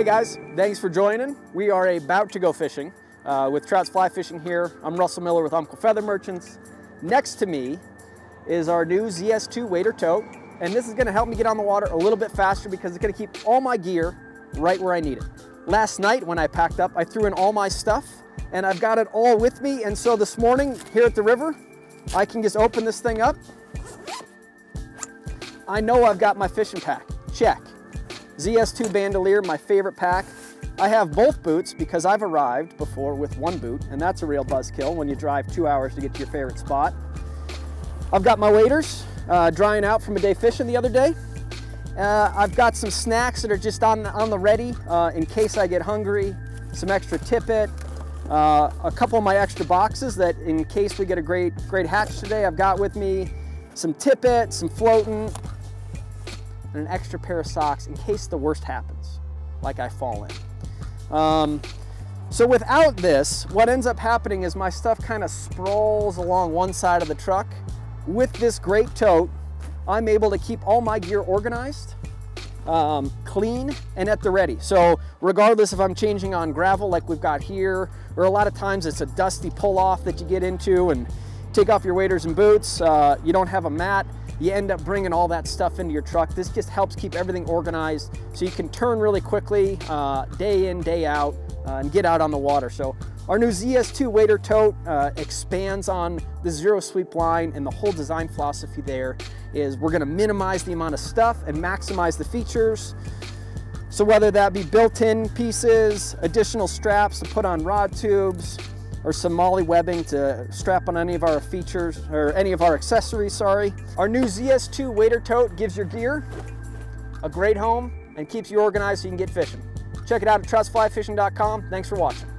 Hey guys, thanks for joining. We are about to go fishing uh, with Trout's Fly Fishing here. I'm Russell Miller with Umpqua Feather Merchants. Next to me is our new ZS2 Wader tote, and this is gonna help me get on the water a little bit faster because it's gonna keep all my gear right where I need it. Last night when I packed up, I threw in all my stuff and I've got it all with me. And so this morning here at the river, I can just open this thing up. I know I've got my fishing pack, check. ZS2 bandolier, my favorite pack. I have both boots because I've arrived before with one boot, and that's a real buzzkill when you drive two hours to get to your favorite spot. I've got my waders uh, drying out from a day fishing the other day. Uh, I've got some snacks that are just on, on the ready uh, in case I get hungry, some extra tippet, uh, a couple of my extra boxes that in case we get a great, great hatch today, I've got with me some tippet, some floating, and an extra pair of socks in case the worst happens, like I fall in. Um, so without this, what ends up happening is my stuff kind of sprawls along one side of the truck. With this great tote, I'm able to keep all my gear organized, um, clean, and at the ready. So regardless if I'm changing on gravel like we've got here, or a lot of times it's a dusty pull off that you get into and take off your waders and boots, uh, you don't have a mat, you end up bringing all that stuff into your truck. This just helps keep everything organized so you can turn really quickly, uh, day in, day out, uh, and get out on the water. So our new ZS2 Wader tote uh, expands on the zero sweep line and the whole design philosophy there is we're gonna minimize the amount of stuff and maximize the features. So whether that be built-in pieces, additional straps to put on rod tubes, or some MOLLE webbing to strap on any of our features, or any of our accessories, sorry. Our new ZS2 Wader tote gives your gear a great home and keeps you organized so you can get fishing. Check it out at troutflyfishing.com. Thanks for watching.